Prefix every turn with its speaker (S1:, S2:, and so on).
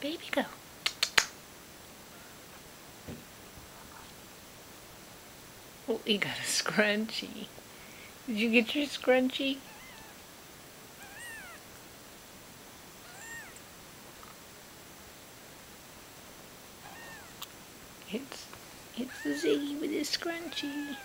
S1: baby go. Oh, he got a scrunchie. Did you get your scrunchie? It's, it's the Ziggy with his scrunchie.